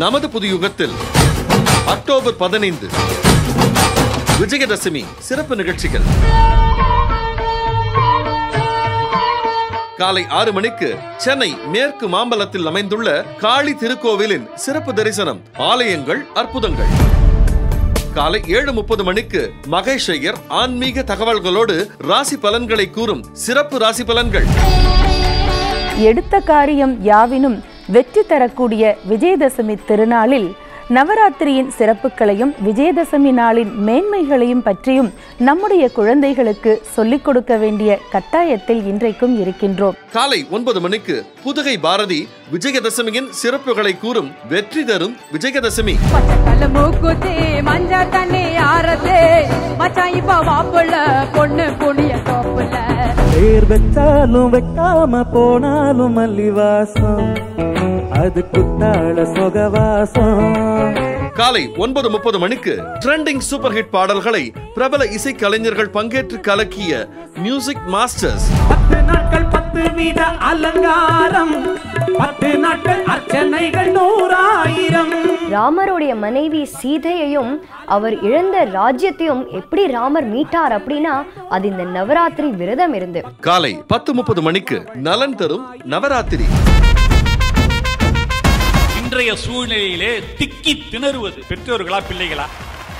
நமது புது யுகத்தில் அக்டோபர் பதினைந்து விஜயதசமி சிறப்பு நிகழ்ச்சிகள். காலை ஆறு மணிக்கு சென்னை மேற்கு மாம்பலத்தில் அமைந்துள்ள காளி திருக்கோவிலின் சிறப்பு தரிசனம் ஆலயங்கள் அற்புதங்கள். காலை ஏழு முப்பது மணிக்கு மகேஷ் ஐயர் ஆன்மீக தகவல்களோடு ராசி பலன்களை கூறும் சிறப்பு ராசி பலன்கள். எடுத்த காரியம் யாவினும் வெற்றி தரக்கூடிய விஜயதசமி திருநாளில் நவராத்திரியின் சிறப்புகளையும் விஜயதசமி நாளின் மேன்மைகளையும் பற்றியும் நம்முடைய குழந்தைகளுக்கு சொல்லிக் கொடுக்க வேண்டிய கட்டாயத்தில் இன்றைக்கும் இருக்கின்றோம். காலை ஒன்பது மணிக்கு புதுகை பாரதி விஜயதசமியின் சிறப்புகளை கூறும் வெற்றி தரும் விஜயதசமி. பச்சைக்கல்ல பேர் வச்சாலும் வைக்காம போனாலும் மல்லி வாசம் அது குத்தாள சொகவாசம். காலை ஒன்பது முப்பது மணிக்கு ட்ரெண்டிங் சூப்பர் ஹிட் பாடல்களை பிரபல இசை கலைஞர்கள் பங்கேற்று கலக்கிய மியூசிக் மாஸ்டர்ஸ் பத்து நாட்கள் பத்து வீத அலங்காரம். பத்து நாட்கள் அர்ச்சனைகள் ராமருடைய மனைவி சீதையையும் அவர் இழந்த ராஜ்யத்தையும் எப்படி ராமர் மீட்டார் அப்படின்னா அது இந்த நவராத்திரி விரதம் இருந்து. காலை பத்து முப்பது மணிக்கு நலன் தரும் நவராத்திரி. இன்றைய சூழ்நிலையிலே திக்கி திணறுவது. பெற்றோர்களா பிள்ளைகளா?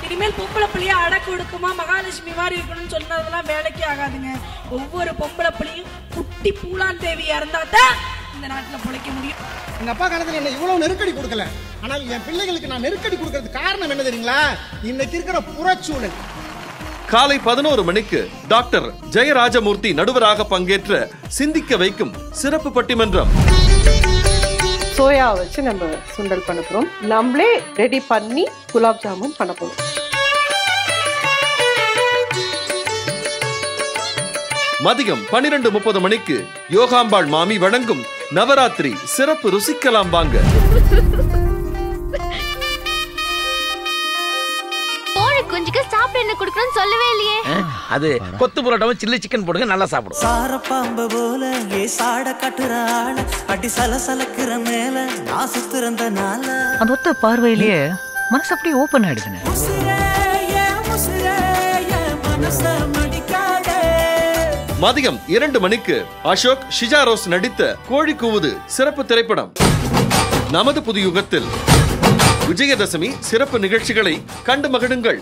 இனிமேல் பொம்பளை பிள்ளைய அடக்கு ஒடுக்கமா மகாலட்சுமி மாதிரி இருக்கணும்னு சொன்னதெல்லாம் வேலைக்கே ஆகாதுங்க. ஒவ்வொரு பொம்பளை பிள்ளையும் குட்டி பூலான் தேவியா இருந்தா தான் இந்த நாட்டுல பிழைக்க முடியும். எங்க அப்பா காலத்துல என்ன இவ்வளவு நெருக்கடி கொடுக்கல. ஆனால் என் பிள்ளைகளுக்கு நான் நெருக்கடி கொடுக்கறதுக்கு காரணம் என்ன தெரியுங்களா? இன்னைக்கு இருக்கிற புறச்சூழல். காலை பதினோரு மணிக்கு டாக்டர் ஜெயராஜமூர்த்தி நடுவராக பங்கேற்ற சிந்திக்க வைக்கும் சிறப்பு பட்டிமன்றம். சோயா வச்சு நம்ம சுண்டல் பண்ண போறோம். நம்மளே ரெடி பண்ணி குலாப் ஜாமுன் பண்ண போறோம். மதியம் பனிரெண்டு முப்பது மணிக்கு யோகாம்பாள் மாமி வழங்கும் நவராத்திரி சிறப்பு ருசிக்கலாம் வாங்க. குஞ்சுக்கு சாப்பிட என்ன கொடுக்கணும்னு சொல்லவே இல்லையே. அது கொத்து புரோட்டாவும் சில்லி சிக்கன் போடுங்க நல்லா சாப்பிடும். சாரப்பாம்பு போல ஏ சாட கட்டுற ஆள அடி சலசலக்கிற மேல நான் சுத்துறந்தனால அந்த ஒத்த பார்வையிலேயே மனசு அப்படியே ஓப்பன் ஆயிடுதுன்னு. மதியம் இரண்டு மணிக்கு அசோக் ஷிஜாரோஸ் நடித்த கோழி கூவுது சிறப்பு திரைப்படம். நமது புது யுகத்தில் விஜயதசமி சிறப்பு நிகழ்ச்சிகளை கண்டு மகிழுங்கள்.